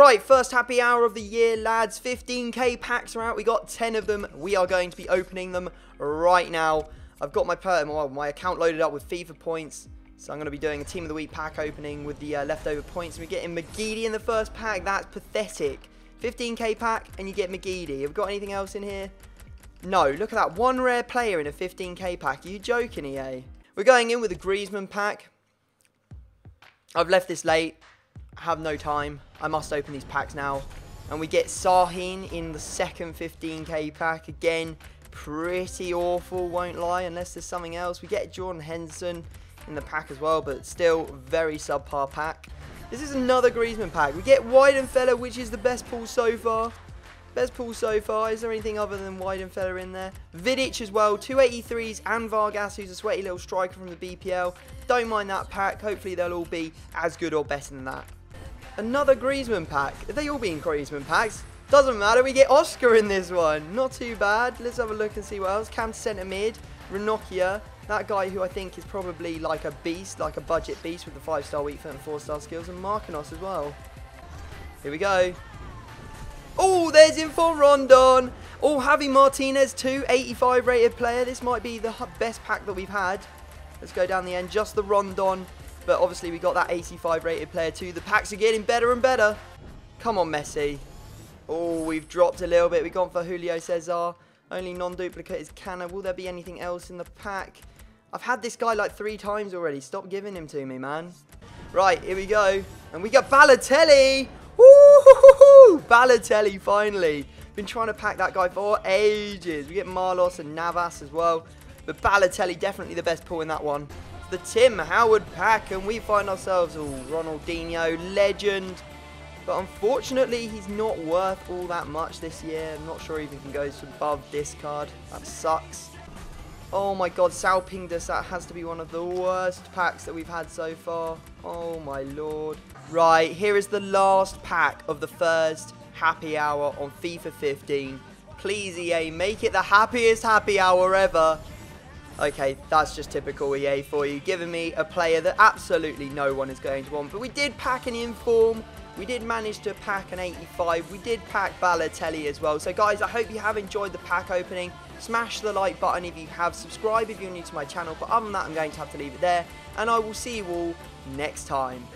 Right, first happy hour of the year, lads. 15k packs are out. We got 10 of them. We are going to be opening them right now. I've got my well, my account loaded up with FIFA points. So I'm going to be doing a Team of the Week pack opening with the uh, leftover points. We're getting McGeady in the first pack. That's pathetic. 15k pack and you get McGeady. Have we got anything else in here? No, look at that. One rare player in a 15k pack. Are you joking, EA? We're going in with a Griezmann pack. I've left this late have no time. I must open these packs now. And we get Sahin in the second 15k pack. Again, pretty awful, won't lie, unless there's something else. We get Jordan Henderson in the pack as well, but still very subpar pack. This is another Griezmann pack. We get Weidenfeller, which is the best pull so far. Best pull so far. Is there anything other than Weidenfeller in there? Vidic as well. 283s and Vargas, who's a sweaty little striker from the BPL. Don't mind that pack. Hopefully they'll all be as good or better than that. Another Griezmann pack. Are they all being Griezmann packs? Doesn't matter, we get Oscar in this one. Not too bad. Let's have a look and see what else. Cam centre mid, Ranocchia. That guy who I think is probably like a beast, like a budget beast with the 5-star weak foot and 4-star skills. And Marquinhos as well. Here we go. Oh, there's Inform Rondon. Oh, Javi Martinez too, 85 rated player. This might be the best pack that we've had. Let's go down the end. Just the Rondon. But obviously we got that 85 rated player too. The packs are getting better and better. Come on, Messi. Oh, we've dropped a little bit. We've gone for Julio Cesar. Only non-duplicate is Canna. Will there be anything else in the pack? I've had this guy like three times already. Stop giving him to me, man. Right, here we go. And we got Balotelli. Woo! Balotelli, finally. Been trying to pack that guy for ages. We get Marlos and Navas as well. But Balotelli, definitely the best pull in that one the Tim Howard pack and we find ourselves, oh, Ronaldinho, legend. But unfortunately, he's not worth all that much this year. I'm not sure if he can go above discard. That sucks. Oh my god, Salpingidis, that has to be one of the worst packs that we've had so far. Oh my lord. Right, here is the last pack of the first happy hour on FIFA 15. Please, EA, make it the happiest happy hour ever. Okay, that's just typical EA for you, giving me a player that absolutely no one is going to want. But we did pack an inform. We did manage to pack an 85. We did pack Balotelli as well. So guys, I hope you have enjoyed the pack opening. Smash the like button if you have. Subscribe if you're new to my channel. But other than that, I'm going to have to leave it there. And I will see you all next time.